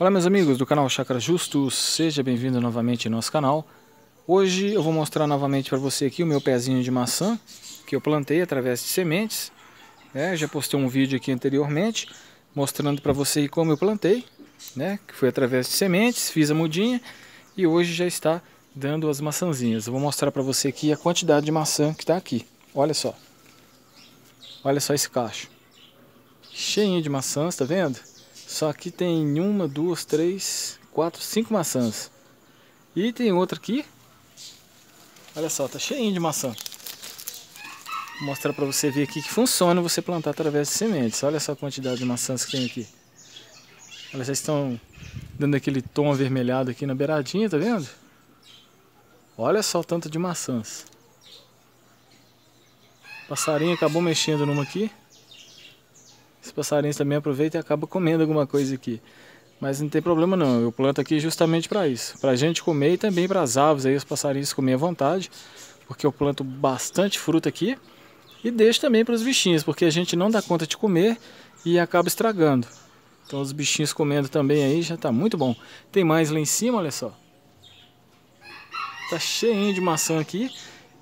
Olá meus amigos do canal Chácara Justo, seja bem-vindo novamente ao nosso canal. Hoje eu vou mostrar novamente para você aqui o meu pezinho de maçã que eu plantei através de sementes. É, já postei um vídeo aqui anteriormente mostrando para você como eu plantei, né, que foi através de sementes, fiz a mudinha e hoje já está dando as maçãzinhas. Eu vou mostrar para você aqui a quantidade de maçã que está aqui. Olha só. Olha só esse cacho. Cheinho de maçãs, tá vendo? Só que tem uma, duas, três, quatro, cinco maçãs. E tem outra aqui. Olha só, tá cheinho de maçã. Vou mostrar para você ver aqui que funciona você plantar através de sementes. Olha só a quantidade de maçãs que tem aqui. Olha, já estão dando aquele tom avermelhado aqui na beiradinha, tá vendo? Olha só o tanto de maçãs. O passarinho acabou mexendo numa aqui. Os passarinhos também aproveitam e acabam comendo alguma coisa aqui. Mas não tem problema não, eu planto aqui justamente para isso. Para a gente comer e também para as aves, aí os passarinhos comer à vontade. Porque eu planto bastante fruta aqui. E deixo também para os bichinhos, porque a gente não dá conta de comer e acaba estragando. Então os bichinhos comendo também aí já está muito bom. Tem mais lá em cima, olha só. Tá cheinho de maçã aqui.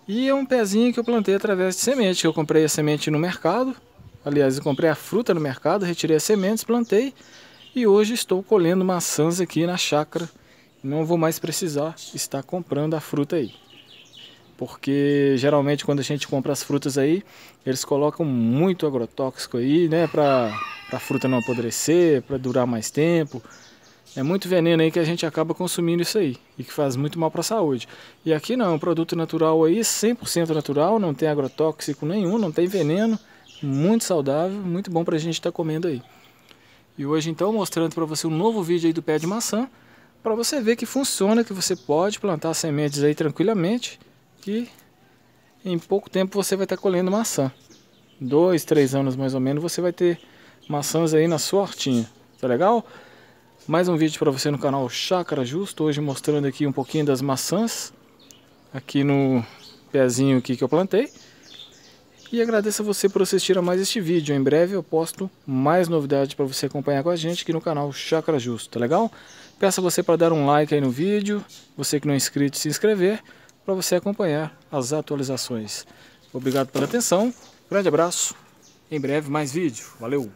E é um pezinho que eu plantei através de semente. Eu comprei a semente no mercado. Aliás, eu comprei a fruta no mercado, retirei as sementes, plantei e hoje estou colhendo maçãs aqui na chácara. Não vou mais precisar estar comprando a fruta aí. Porque geralmente quando a gente compra as frutas aí, eles colocam muito agrotóxico aí, né, para a fruta não apodrecer, para durar mais tempo. É muito veneno aí que a gente acaba consumindo isso aí e que faz muito mal para a saúde. E aqui não, é um produto natural aí, 100% natural, não tem agrotóxico nenhum, não tem veneno muito saudável, muito bom para a gente estar tá comendo aí. E hoje então mostrando para você um novo vídeo aí do pé de maçã, para você ver que funciona, que você pode plantar sementes aí tranquilamente, que em pouco tempo você vai estar tá colhendo maçã. Dois, três anos mais ou menos você vai ter maçãs aí na sua hortinha, tá legal? Mais um vídeo para você no canal Chácara Justo, hoje mostrando aqui um pouquinho das maçãs, aqui no pezinho aqui que eu plantei. E agradeço a você por assistir a mais este vídeo. Em breve eu posto mais novidades para você acompanhar com a gente aqui no canal Chácara Justo, tá legal? Peço a você para dar um like aí no vídeo, você que não é inscrito se inscrever, para você acompanhar as atualizações. Obrigado pela atenção, grande abraço, em breve mais vídeo, valeu!